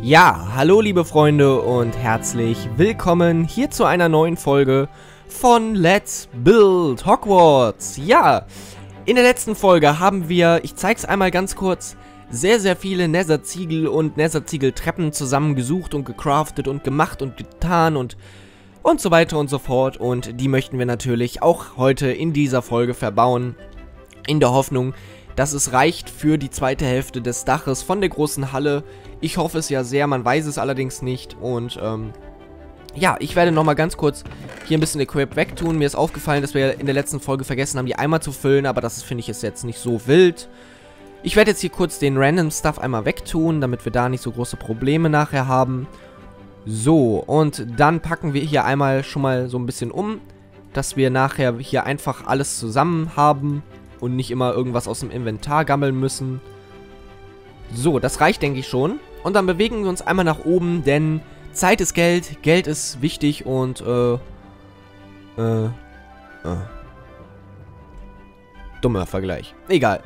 Ja, hallo liebe Freunde und herzlich willkommen hier zu einer neuen Folge von Let's Build Hogwarts. Ja, in der letzten Folge haben wir, ich zeig's einmal ganz kurz, sehr, sehr viele Nether-Ziegel und Nether-Ziegel-Treppen zusammengesucht und gecraftet und gemacht und getan und und so weiter und so fort. Und die möchten wir natürlich auch heute in dieser Folge verbauen. In der Hoffnung, dass es reicht für die zweite Hälfte des Daches von der großen Halle. Ich hoffe es ja sehr, man weiß es allerdings nicht. Und ähm, ja, ich werde nochmal ganz kurz hier ein bisschen Equip wegtun. Mir ist aufgefallen, dass wir in der letzten Folge vergessen haben, die Eimer zu füllen, aber das finde ich ist jetzt nicht so wild. Ich werde jetzt hier kurz den Random Stuff einmal wegtun, damit wir da nicht so große Probleme nachher haben. So, und dann packen wir hier einmal schon mal so ein bisschen um, dass wir nachher hier einfach alles zusammen haben und nicht immer irgendwas aus dem Inventar gammeln müssen. So, das reicht, denke ich schon. Und dann bewegen wir uns einmal nach oben, denn Zeit ist Geld, Geld ist wichtig und, äh, äh, äh. Dummer Vergleich. Egal.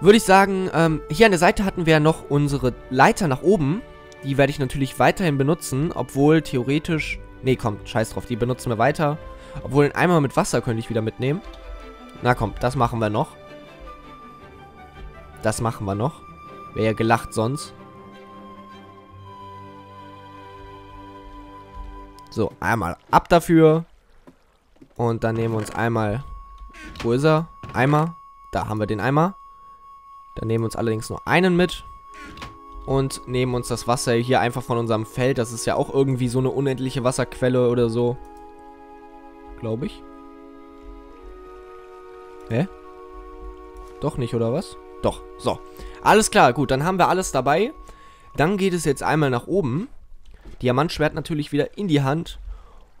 Würde ich sagen, ähm, hier an der Seite hatten wir ja noch unsere Leiter nach oben. Die werde ich natürlich weiterhin benutzen, obwohl theoretisch... Nee, komm, scheiß drauf, die benutzen wir weiter. Obwohl einen Eimer mit Wasser könnte ich wieder mitnehmen. Na komm, das machen wir noch. Das machen wir noch. Wäre ja gelacht sonst. So, einmal ab dafür. Und dann nehmen wir uns einmal... Wo ist er? Eimer. Da haben wir den Eimer. Dann nehmen wir uns allerdings nur einen mit und nehmen uns das Wasser hier einfach von unserem Feld. Das ist ja auch irgendwie so eine unendliche Wasserquelle oder so. Glaube ich. Hä? Doch nicht, oder was? Doch, so. Alles klar, gut, dann haben wir alles dabei. Dann geht es jetzt einmal nach oben. Diamantschwert natürlich wieder in die Hand.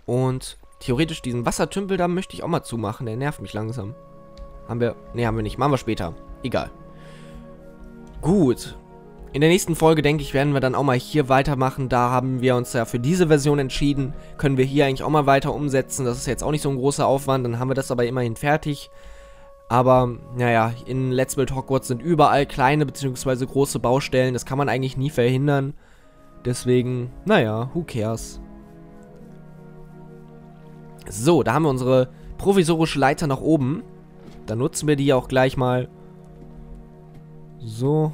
Und theoretisch diesen Wassertümpel da möchte ich auch mal zumachen. Der nervt mich langsam. Haben wir... Ne, haben wir nicht. Machen wir später. Egal. Gut. In der nächsten Folge, denke ich, werden wir dann auch mal hier weitermachen. Da haben wir uns ja für diese Version entschieden. Können wir hier eigentlich auch mal weiter umsetzen. Das ist jetzt auch nicht so ein großer Aufwand. Dann haben wir das aber immerhin fertig. Aber, naja, in Let's Build Hogwarts sind überall kleine bzw. große Baustellen. Das kann man eigentlich nie verhindern. Deswegen, naja, who cares. So, da haben wir unsere provisorische Leiter nach oben. Dann nutzen wir die auch gleich mal. So,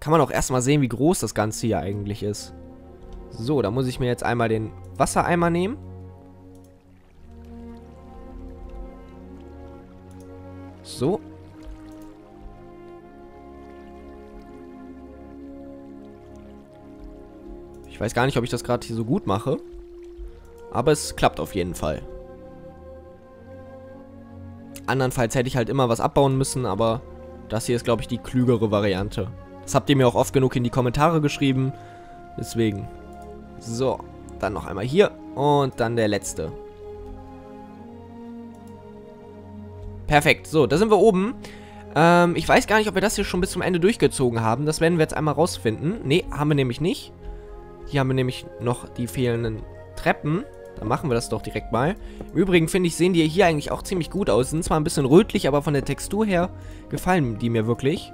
kann man auch erstmal sehen, wie groß das Ganze hier eigentlich ist. So, da muss ich mir jetzt einmal den Wassereimer nehmen. So. Ich weiß gar nicht, ob ich das gerade hier so gut mache. Aber es klappt auf jeden Fall. Andernfalls hätte ich halt immer was abbauen müssen, aber das hier ist, glaube ich, die klügere Variante. Das habt ihr mir auch oft genug in die Kommentare geschrieben. Deswegen. So, dann noch einmal hier. Und dann der letzte. Perfekt. So, da sind wir oben. Ähm, ich weiß gar nicht, ob wir das hier schon bis zum Ende durchgezogen haben. Das werden wir jetzt einmal rausfinden. Ne, haben wir nämlich nicht. Hier haben wir nämlich noch die fehlenden Treppen. Dann machen wir das doch direkt mal. Im Übrigen finde ich, sehen die hier eigentlich auch ziemlich gut aus. Sind zwar ein bisschen rötlich, aber von der Textur her gefallen die mir wirklich.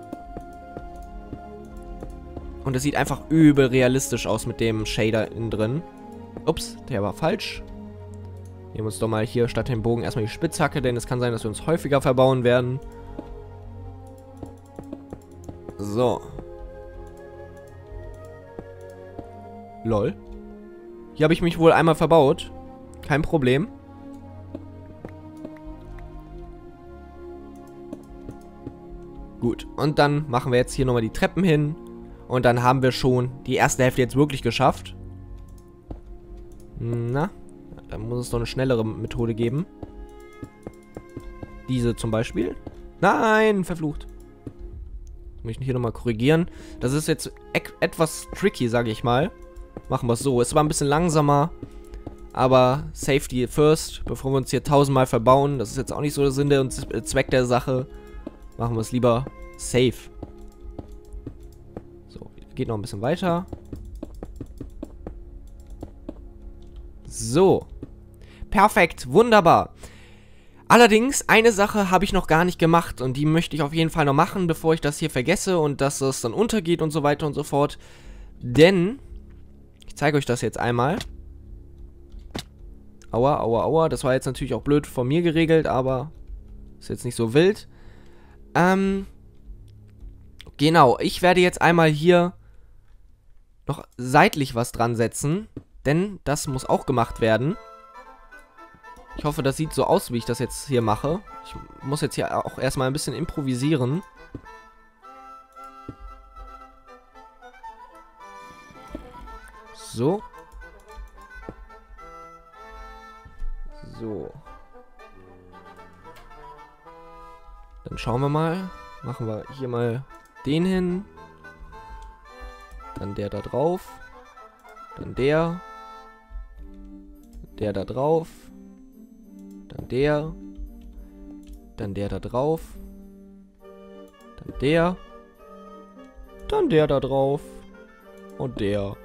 Und es sieht einfach übel realistisch aus mit dem Shader innen drin. Ups, der war falsch. Nehmen uns doch mal hier statt dem Bogen erstmal die Spitzhacke, denn es kann sein, dass wir uns häufiger verbauen werden. So. Lol. Hier habe ich mich wohl einmal verbaut. Kein Problem. Gut, und dann machen wir jetzt hier nochmal die Treppen hin. Und dann haben wir schon die erste Hälfte jetzt wirklich geschafft. Na, muss es doch eine schnellere Methode geben. Diese zum Beispiel. Nein, verflucht. Muss ich hier nochmal korrigieren. Das ist jetzt e etwas tricky, sage ich mal. Machen wir es so. Es war ein bisschen langsamer. Aber Safety first, bevor wir uns hier tausendmal verbauen. Das ist jetzt auch nicht so der Sinn und Zweck der Sache. Machen wir es lieber safe. Geht noch ein bisschen weiter. So. Perfekt, wunderbar. Allerdings, eine Sache habe ich noch gar nicht gemacht und die möchte ich auf jeden Fall noch machen, bevor ich das hier vergesse und dass es dann untergeht und so weiter und so fort. Denn, ich zeige euch das jetzt einmal. Aua, aua, aua. Das war jetzt natürlich auch blöd von mir geregelt, aber ist jetzt nicht so wild. Ähm, genau, ich werde jetzt einmal hier noch seitlich was dran setzen, denn das muss auch gemacht werden. Ich hoffe, das sieht so aus, wie ich das jetzt hier mache. Ich muss jetzt hier auch erstmal ein bisschen improvisieren. So. So. Dann schauen wir mal. Machen wir hier mal den hin. Dann der da drauf. Dann der. Der da drauf. Dann der. Dann der da drauf. Dann der. Dann der da drauf. Und der.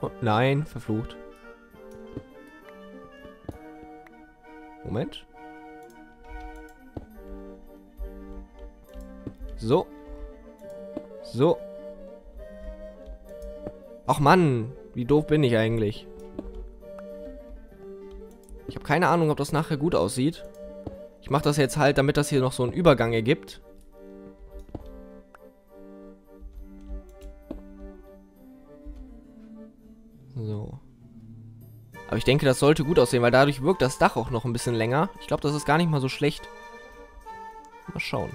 Und nein, verflucht. Moment. So. So. Ach Mann, wie doof bin ich eigentlich? Ich habe keine Ahnung, ob das nachher gut aussieht. Ich mache das jetzt halt, damit das hier noch so einen Übergang ergibt. So. Aber ich denke, das sollte gut aussehen, weil dadurch wirkt das Dach auch noch ein bisschen länger. Ich glaube, das ist gar nicht mal so schlecht. Mal schauen.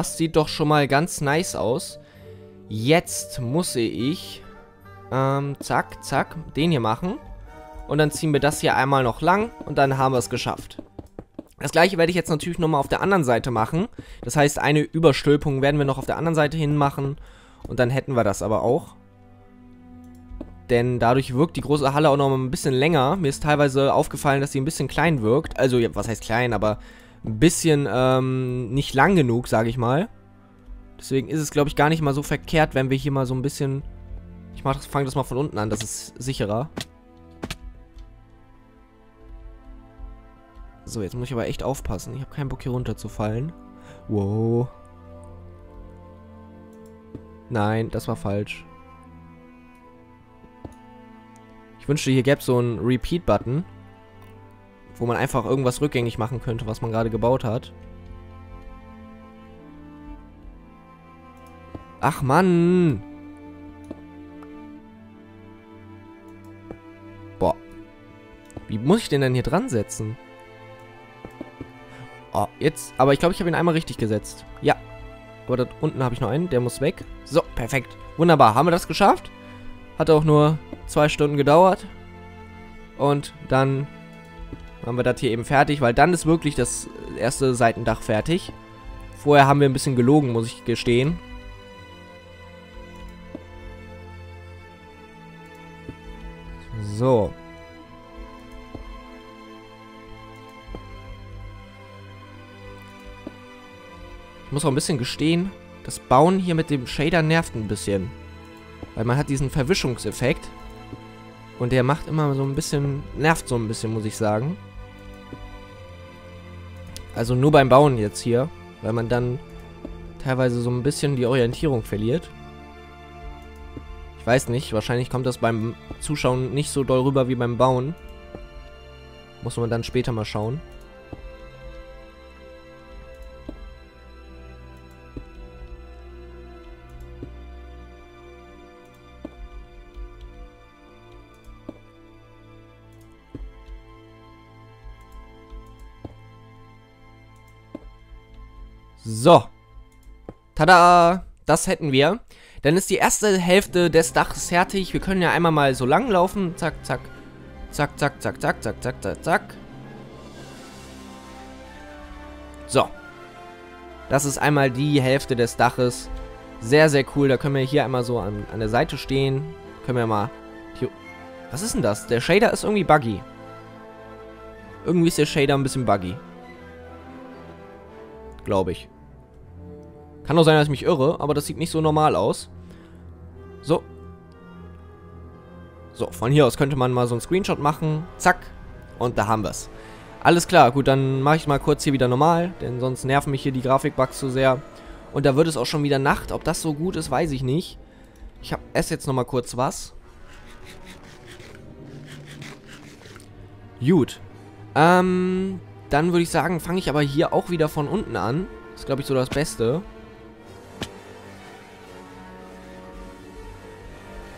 Das sieht doch schon mal ganz nice aus. Jetzt muss ich, ähm, zack, zack, den hier machen. Und dann ziehen wir das hier einmal noch lang und dann haben wir es geschafft. Das gleiche werde ich jetzt natürlich nochmal auf der anderen Seite machen. Das heißt, eine Überstülpung werden wir noch auf der anderen Seite hin machen. Und dann hätten wir das aber auch. Denn dadurch wirkt die große Halle auch noch ein bisschen länger. Mir ist teilweise aufgefallen, dass sie ein bisschen klein wirkt. Also, was heißt klein, aber ein bisschen ähm, nicht lang genug, sage ich mal. Deswegen ist es, glaube ich, gar nicht mal so verkehrt, wenn wir hier mal so ein bisschen... Ich fange das mal von unten an, das ist sicherer. So, jetzt muss ich aber echt aufpassen. Ich habe keinen Bock hier runterzufallen. Wow. Nein, das war falsch. Ich wünschte, hier gäbe es so einen Repeat-Button wo man einfach irgendwas rückgängig machen könnte, was man gerade gebaut hat. Ach Mann! Boah. Wie muss ich den denn hier dran setzen? Oh, jetzt. Aber ich glaube, ich habe ihn einmal richtig gesetzt. Ja. Aber da unten habe ich noch einen. Der muss weg. So, perfekt. Wunderbar. Haben wir das geschafft? Hat auch nur zwei Stunden gedauert. Und dann haben wir das hier eben fertig, weil dann ist wirklich das erste Seitendach fertig. Vorher haben wir ein bisschen gelogen, muss ich gestehen. So. Ich muss auch ein bisschen gestehen, das Bauen hier mit dem Shader nervt ein bisschen. Weil man hat diesen Verwischungseffekt. Und der macht immer so ein bisschen, nervt so ein bisschen, muss ich sagen. Also nur beim Bauen jetzt hier, weil man dann teilweise so ein bisschen die Orientierung verliert. Ich weiß nicht, wahrscheinlich kommt das beim Zuschauen nicht so doll rüber wie beim Bauen. Muss man dann später mal schauen. So. Tada! Das hätten wir. Dann ist die erste Hälfte des Daches fertig. Wir können ja einmal mal so lang laufen. Zack, zack. Zack, zack, zack, zack, zack, zack, zack, zack. So. Das ist einmal die Hälfte des Daches. Sehr, sehr cool. Da können wir hier einmal so an, an der Seite stehen. Können wir mal... Was ist denn das? Der Shader ist irgendwie buggy. Irgendwie ist der Shader ein bisschen buggy. Glaube ich. Kann auch sein, dass ich mich irre, aber das sieht nicht so normal aus. So. So, von hier aus könnte man mal so einen Screenshot machen. Zack. Und da haben wir es. Alles klar, gut, dann mache ich mal kurz hier wieder normal, denn sonst nerven mich hier die Grafikbugs zu sehr. Und da wird es auch schon wieder Nacht. Ob das so gut ist, weiß ich nicht. Ich esse jetzt nochmal kurz was. Gut. Ähm, dann würde ich sagen, fange ich aber hier auch wieder von unten an. Das ist, glaube ich, so das Beste.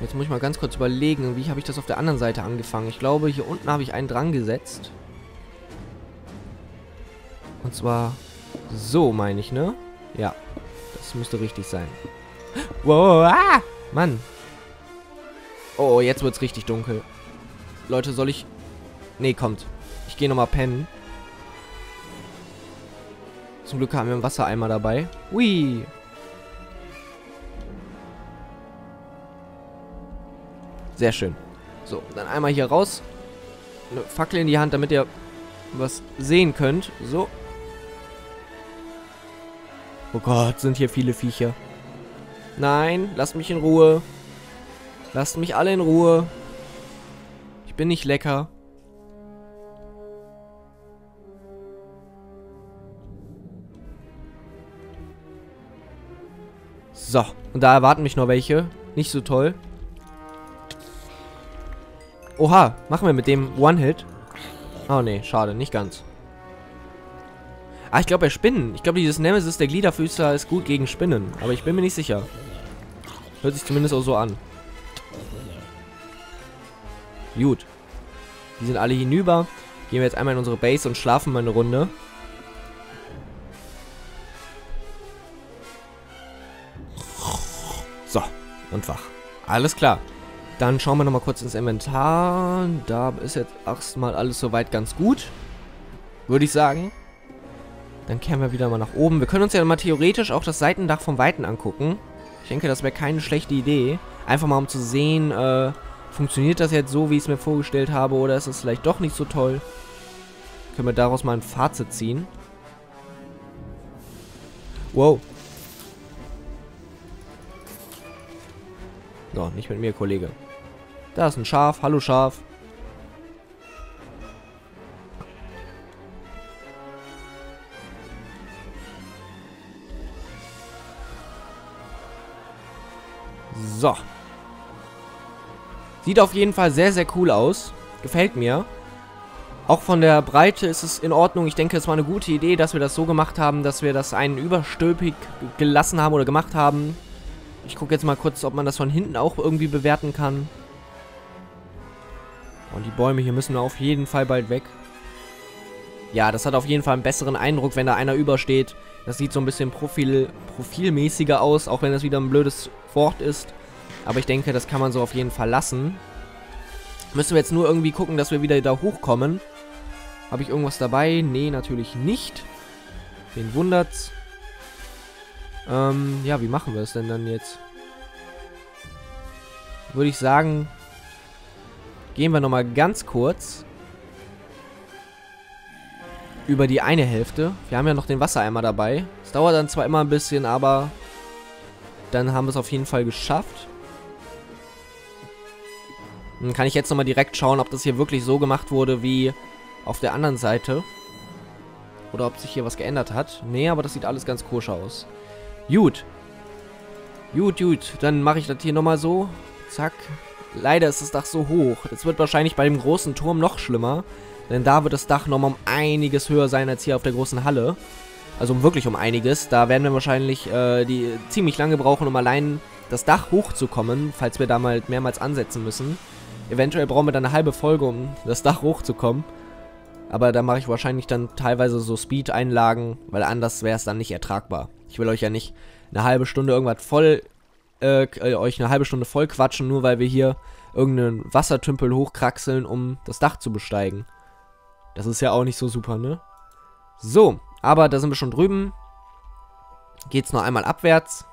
Jetzt muss ich mal ganz kurz überlegen, wie habe ich das auf der anderen Seite angefangen. Ich glaube, hier unten habe ich einen dran gesetzt. Und zwar so, meine ich, ne? Ja, das müsste richtig sein. Wow, ah! Mann. Oh, jetzt wird es richtig dunkel. Leute, soll ich... Nee, kommt. Ich gehe nochmal pennen. Zum Glück haben wir einen Wassereimer dabei. Hui. Sehr schön. So, dann einmal hier raus. Eine Fackel in die Hand, damit ihr was sehen könnt. So, Oh Gott, sind hier viele Viecher. Nein, lasst mich in Ruhe. Lasst mich alle in Ruhe. Ich bin nicht lecker. So, und da erwarten mich noch welche. Nicht so toll. Oha, machen wir mit dem One-Hit? Oh ne, schade, nicht ganz. Ah, ich glaube, er Spinnen. Ich glaube, dieses Nemesis der Gliederfüßer ist gut gegen Spinnen. Aber ich bin mir nicht sicher. Hört sich zumindest auch so an. Gut. Die sind alle hinüber. Gehen wir jetzt einmal in unsere Base und schlafen mal eine Runde. So, und wach. Alles klar. Dann schauen wir nochmal kurz ins Inventar. Da ist jetzt erstmal alles soweit ganz gut. Würde ich sagen. Dann kehren wir wieder mal nach oben. Wir können uns ja mal theoretisch auch das Seitendach vom Weiten angucken. Ich denke, das wäre keine schlechte Idee. Einfach mal um zu sehen, äh, funktioniert das jetzt so, wie ich es mir vorgestellt habe, oder ist es vielleicht doch nicht so toll? Können wir daraus mal ein Fazit ziehen. Wow. So, nicht mit mir, Kollege. Da ist ein Schaf. Hallo, Schaf. So. Sieht auf jeden Fall sehr, sehr cool aus. Gefällt mir. Auch von der Breite ist es in Ordnung. Ich denke, es war eine gute Idee, dass wir das so gemacht haben, dass wir das einen überstülpig gelassen haben oder gemacht haben. Ich gucke jetzt mal kurz, ob man das von hinten auch irgendwie bewerten kann. Und die Bäume hier müssen auf jeden Fall bald weg. Ja, das hat auf jeden Fall einen besseren Eindruck, wenn da einer übersteht. Das sieht so ein bisschen profil profilmäßiger aus, auch wenn das wieder ein blödes Wort ist. Aber ich denke, das kann man so auf jeden Fall lassen. Müssen wir jetzt nur irgendwie gucken, dass wir wieder da hochkommen. Habe ich irgendwas dabei? Nee, natürlich nicht. Den wundert's. Ähm, ja, wie machen wir es denn dann jetzt? Würde ich sagen, gehen wir nochmal ganz kurz über die eine Hälfte. Wir haben ja noch den Wassereimer dabei. Es dauert dann zwar immer ein bisschen, aber dann haben wir es auf jeden Fall geschafft. Dann kann ich jetzt nochmal direkt schauen, ob das hier wirklich so gemacht wurde wie auf der anderen Seite. Oder ob sich hier was geändert hat. Nee, aber das sieht alles ganz koscher aus. Gut. Gut, gut. Dann mache ich das hier nochmal so. Zack. Leider ist das Dach so hoch. Das wird wahrscheinlich bei dem großen Turm noch schlimmer. Denn da wird das Dach nochmal um einiges höher sein als hier auf der großen Halle. Also wirklich um einiges. Da werden wir wahrscheinlich äh, die ziemlich lange brauchen, um allein das Dach hochzukommen, falls wir da mal mehrmals ansetzen müssen. Eventuell brauchen wir dann eine halbe Folge, um das Dach hochzukommen. Aber da mache ich wahrscheinlich dann teilweise so Speed-Einlagen, weil anders wäre es dann nicht ertragbar. Ich will euch ja nicht eine halbe Stunde irgendwas voll, äh, äh, euch eine halbe Stunde voll quatschen, nur weil wir hier irgendeinen Wassertümpel hochkraxeln, um das Dach zu besteigen. Das ist ja auch nicht so super, ne? So, aber da sind wir schon drüben. Geht's noch einmal abwärts.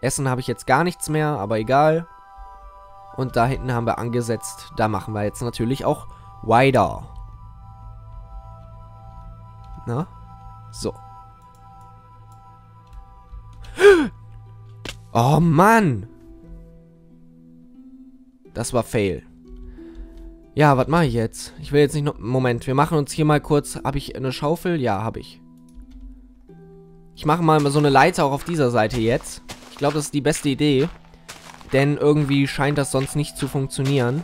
Essen habe ich jetzt gar nichts mehr, aber egal. Und da hinten haben wir angesetzt. Da machen wir jetzt natürlich auch weiter. Na? So. Oh Mann! Das war Fail. Ja, was mache ich jetzt? Ich will jetzt nicht noch... Moment, wir machen uns hier mal kurz... Habe ich eine Schaufel? Ja, habe ich. Ich mache mal so eine Leiter auch auf dieser Seite jetzt. Ich glaube, das ist die beste Idee. Denn irgendwie scheint das sonst nicht zu funktionieren.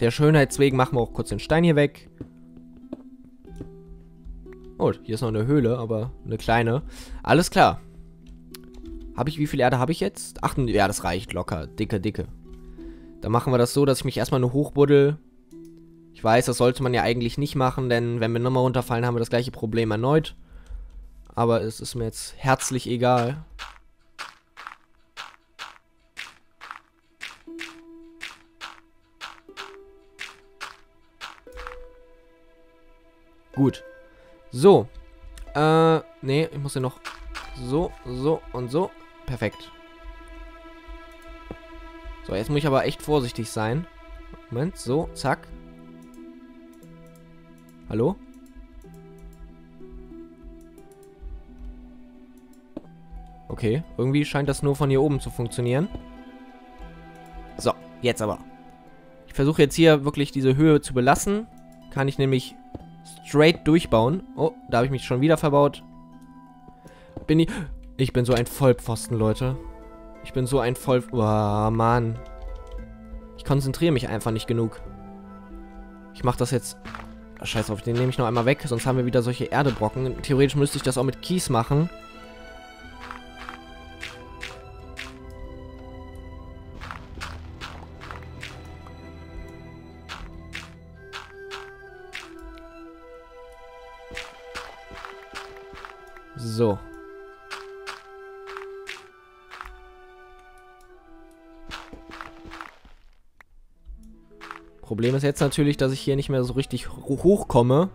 Der Schönheit wegen machen wir auch kurz den Stein hier weg. Oh, hier ist noch eine Höhle, aber eine kleine. Alles klar. Habe ich, wie viel Erde habe ich jetzt? Ach, ja, das reicht locker. Dicke, dicke. Dann machen wir das so, dass ich mich erstmal nur hochbuddel. Ich weiß, das sollte man ja eigentlich nicht machen, denn wenn wir nochmal runterfallen, haben wir das gleiche Problem erneut. Aber es ist mir jetzt herzlich egal. Gut. So. Äh, nee, ich muss hier noch so, so und so. Perfekt. So, jetzt muss ich aber echt vorsichtig sein. Moment, so, zack. Hallo? Okay, irgendwie scheint das nur von hier oben zu funktionieren. So, jetzt aber. Ich versuche jetzt hier wirklich diese Höhe zu belassen. Kann ich nämlich straight durchbauen. Oh, da habe ich mich schon wieder verbaut. Bin ich... Ich bin so ein Vollpfosten, Leute. Ich bin so ein Voll... Oh, Mann. Ich konzentriere mich einfach nicht genug. Ich mache das jetzt... Scheiß auf, den nehme ich noch einmal weg, sonst haben wir wieder solche Erdebrocken. Theoretisch müsste ich das auch mit Kies machen. So. Problem ist jetzt natürlich, dass ich hier nicht mehr so richtig hochkomme.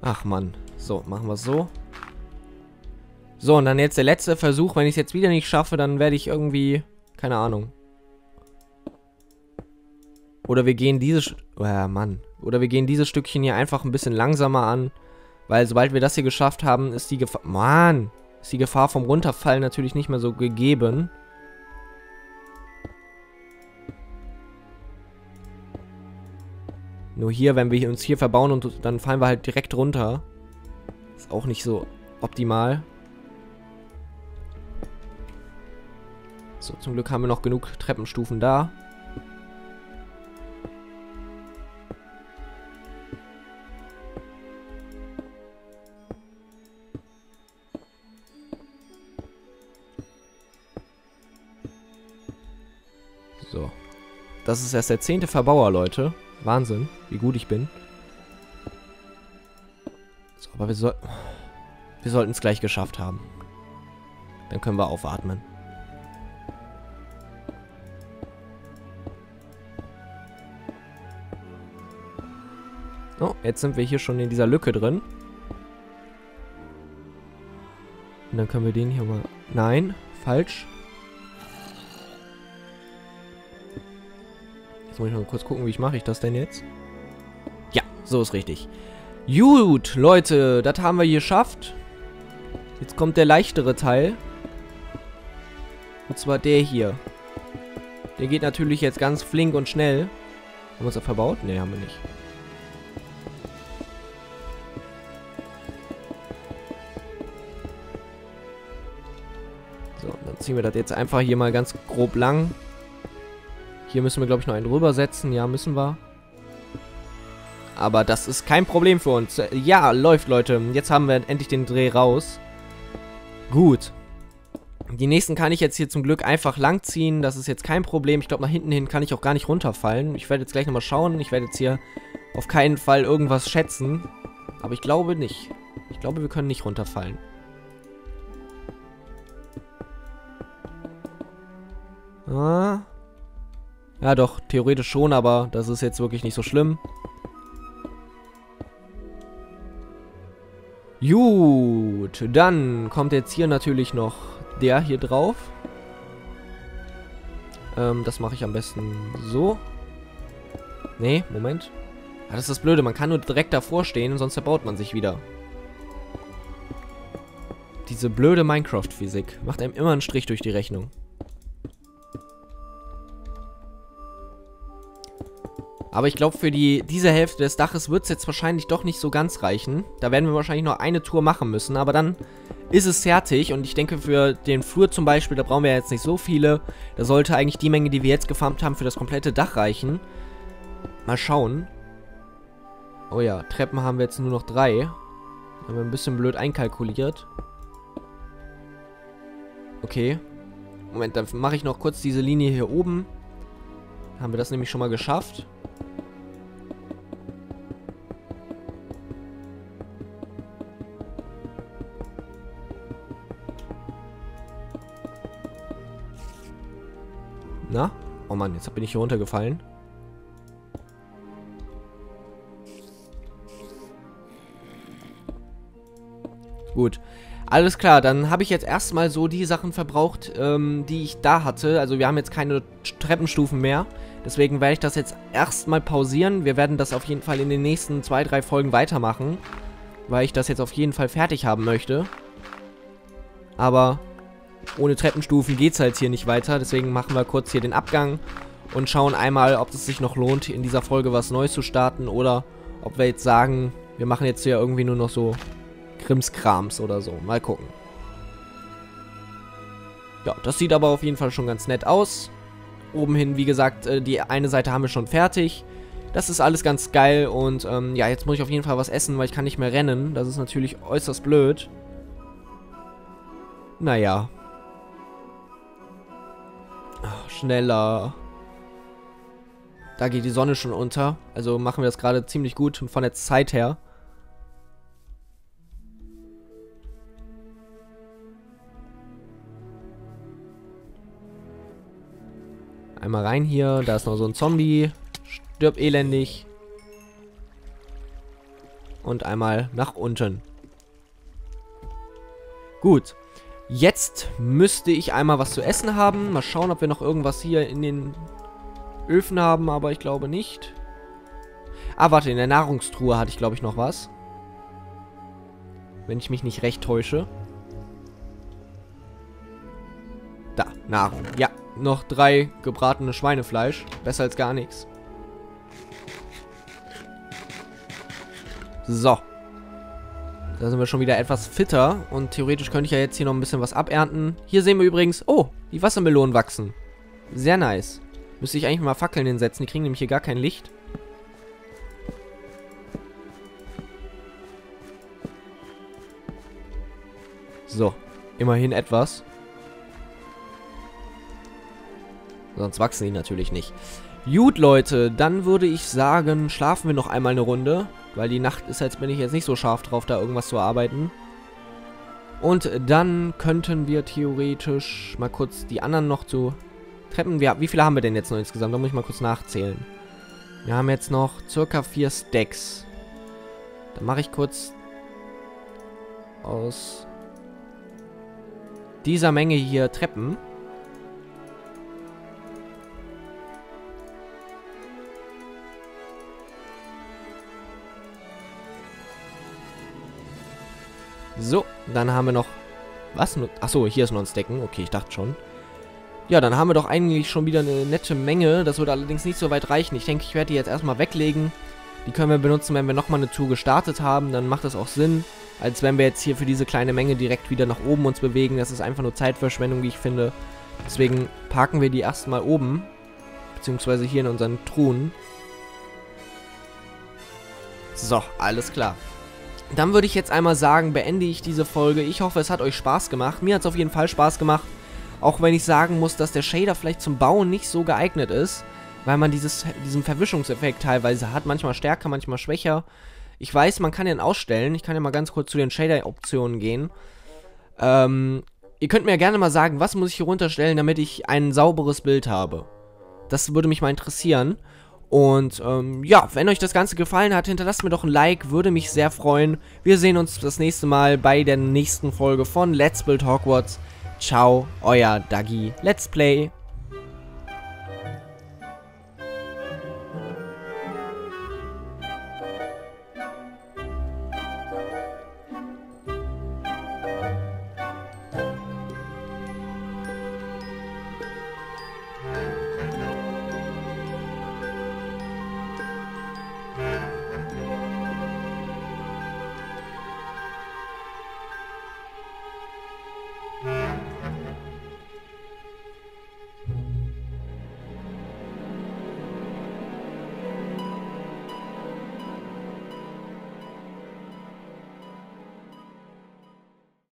Ach man. So, machen wir es so. So, und dann jetzt der letzte Versuch. Wenn ich es jetzt wieder nicht schaffe, dann werde ich irgendwie... Keine Ahnung. Oder wir gehen dieses... Oh, Mann. Oder wir gehen dieses Stückchen hier einfach ein bisschen langsamer an. Weil sobald wir das hier geschafft haben, ist die Gefahr... Mann! Ist die Gefahr vom Runterfallen natürlich nicht mehr so gegeben. Nur hier, wenn wir uns hier verbauen und dann fallen wir halt direkt runter. Ist auch nicht so optimal. So, zum Glück haben wir noch genug Treppenstufen da. Das ist erst der zehnte Verbauer, Leute. Wahnsinn, wie gut ich bin. So, aber wir, soll wir sollten es gleich geschafft haben. Dann können wir aufatmen. Oh, jetzt sind wir hier schon in dieser Lücke drin. Und dann können wir den hier mal... Nein, falsch. Jetzt muss ich mal kurz gucken, wie ich mache ich das denn jetzt? Ja, so ist richtig. Gut, Leute, das haben wir geschafft. Jetzt kommt der leichtere Teil. Und zwar der hier. Der geht natürlich jetzt ganz flink und schnell. Haben wir uns da verbaut? Ne, haben wir nicht. So, dann ziehen wir das jetzt einfach hier mal ganz grob lang. Hier müssen wir, glaube ich, noch einen rübersetzen. Ja, müssen wir. Aber das ist kein Problem für uns. Ja, läuft, Leute. Jetzt haben wir endlich den Dreh raus. Gut. Die nächsten kann ich jetzt hier zum Glück einfach langziehen. Das ist jetzt kein Problem. Ich glaube, nach hinten hin kann ich auch gar nicht runterfallen. Ich werde jetzt gleich nochmal schauen. Ich werde jetzt hier auf keinen Fall irgendwas schätzen. Aber ich glaube nicht. Ich glaube, wir können nicht runterfallen. Ah. Ja, doch, theoretisch schon, aber das ist jetzt wirklich nicht so schlimm. Gut, dann kommt jetzt hier natürlich noch der hier drauf. Ähm, das mache ich am besten so. Nee, Moment. Ah, das ist das Blöde, man kann nur direkt davor stehen, sonst verbaut man sich wieder. Diese blöde Minecraft-Physik macht einem immer einen Strich durch die Rechnung. Aber ich glaube, für die, diese Hälfte des Daches wird es jetzt wahrscheinlich doch nicht so ganz reichen. Da werden wir wahrscheinlich noch eine Tour machen müssen. Aber dann ist es fertig. Und ich denke, für den Flur zum Beispiel, da brauchen wir jetzt nicht so viele. Da sollte eigentlich die Menge, die wir jetzt gefarmt haben, für das komplette Dach reichen. Mal schauen. Oh ja, Treppen haben wir jetzt nur noch drei. Haben wir ein bisschen blöd einkalkuliert. Okay. Moment, dann mache ich noch kurz diese Linie hier oben. Haben wir das nämlich schon mal geschafft. Jetzt bin ich hier runtergefallen. Gut. Alles klar, dann habe ich jetzt erstmal so die Sachen verbraucht, ähm, die ich da hatte. Also wir haben jetzt keine Treppenstufen mehr. Deswegen werde ich das jetzt erstmal pausieren. Wir werden das auf jeden Fall in den nächsten zwei, drei Folgen weitermachen. Weil ich das jetzt auf jeden Fall fertig haben möchte. Aber ohne Treppenstufen geht es halt hier nicht weiter. Deswegen machen wir kurz hier den Abgang und schauen einmal, ob es sich noch lohnt, in dieser Folge was Neues zu starten. Oder ob wir jetzt sagen, wir machen jetzt hier irgendwie nur noch so Krimskrams oder so. Mal gucken. Ja, das sieht aber auf jeden Fall schon ganz nett aus. Oben hin, wie gesagt, äh, die eine Seite haben wir schon fertig. Das ist alles ganz geil und ähm, ja, jetzt muss ich auf jeden Fall was essen, weil ich kann nicht mehr rennen. Das ist natürlich äußerst blöd. Naja. Ach, schneller. Da geht die Sonne schon unter. Also machen wir das gerade ziemlich gut von der Zeit her. Einmal rein hier. Da ist noch so ein Zombie. Stirb elendig. Und einmal nach unten. Gut. Jetzt müsste ich einmal was zu essen haben. Mal schauen, ob wir noch irgendwas hier in den Öfen haben, aber ich glaube nicht. Ah, warte, in der Nahrungstruhe hatte ich, glaube ich, noch was. Wenn ich mich nicht recht täusche. Da, Nahrung. Ja, noch drei gebratene Schweinefleisch. Besser als gar nichts. So. Da sind wir schon wieder etwas fitter. Und theoretisch könnte ich ja jetzt hier noch ein bisschen was abernten. Hier sehen wir übrigens... Oh, die Wassermelonen wachsen. Sehr nice. Müsste ich eigentlich mal Fackeln hinsetzen. Die kriegen nämlich hier gar kein Licht. So. Immerhin etwas. Sonst wachsen die natürlich nicht. Gut, Leute, dann würde ich sagen, schlafen wir noch einmal eine Runde. Weil die Nacht ist, als bin ich jetzt nicht so scharf drauf, da irgendwas zu arbeiten. Und dann könnten wir theoretisch mal kurz die anderen noch zu Treppen. Wie, wie viele haben wir denn jetzt noch insgesamt? Da muss ich mal kurz nachzählen. Wir haben jetzt noch circa vier Stacks. Dann mache ich kurz aus dieser Menge hier Treppen. So, dann haben wir noch... Was? Achso, hier ist noch ein Stecken. Okay, ich dachte schon. Ja, dann haben wir doch eigentlich schon wieder eine nette Menge. Das wird allerdings nicht so weit reichen. Ich denke, ich werde die jetzt erstmal weglegen. Die können wir benutzen, wenn wir nochmal eine Tour gestartet haben. Dann macht das auch Sinn. Als wenn wir jetzt hier für diese kleine Menge direkt wieder nach oben uns bewegen. Das ist einfach nur Zeitverschwendung, wie ich finde. Deswegen parken wir die erstmal oben. Beziehungsweise hier in unseren Truhen. So, alles klar. Dann würde ich jetzt einmal sagen, beende ich diese Folge. Ich hoffe, es hat euch Spaß gemacht. Mir hat es auf jeden Fall Spaß gemacht. Auch wenn ich sagen muss, dass der Shader vielleicht zum Bauen nicht so geeignet ist. Weil man dieses, diesen Verwischungseffekt teilweise hat. Manchmal stärker, manchmal schwächer. Ich weiß, man kann den ausstellen. Ich kann ja mal ganz kurz zu den Shader-Optionen gehen. Ähm, ihr könnt mir gerne mal sagen, was muss ich hier runterstellen, damit ich ein sauberes Bild habe. Das würde mich mal interessieren. Und ähm, ja, wenn euch das Ganze gefallen hat, hinterlasst mir doch ein Like, würde mich sehr freuen. Wir sehen uns das nächste Mal bei der nächsten Folge von Let's Build Hogwarts. Ciao, euer Dagi. Let's Play.